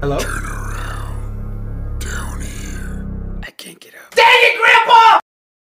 Hello? Turn around. Down here. I can't get up. Dang it, Grandpa!